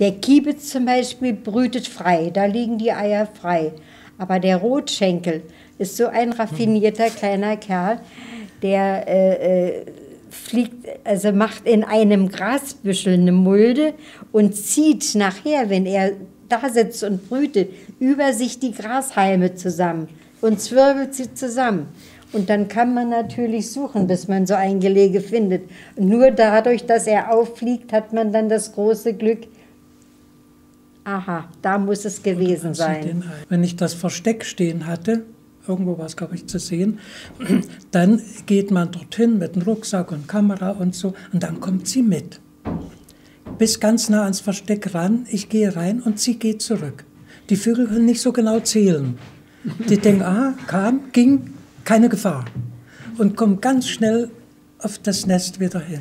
Der Kiebitz zum Beispiel brütet frei, da liegen die Eier frei. Aber der Rotschenkel ist so ein raffinierter kleiner Kerl, der äh, äh, fliegt, also macht in einem Grasbüschel eine Mulde und zieht nachher, wenn er da sitzt und brütet, über sich die Grashalme zusammen und zwirbelt sie zusammen. Und dann kann man natürlich suchen, bis man so ein Gelege findet. Nur dadurch, dass er auffliegt, hat man dann das große Glück, aha, da muss es gewesen sein. Wenn ich das Versteck stehen hatte, irgendwo war es, glaube ich, zu sehen, dann geht man dorthin mit dem Rucksack und Kamera und so und dann kommt sie mit. Bis ganz nah ans Versteck ran, ich gehe rein und sie geht zurück. Die Vögel können nicht so genau zählen. Die denken, ah, kam, ging, keine Gefahr. Und kommen ganz schnell auf das Nest wieder hin.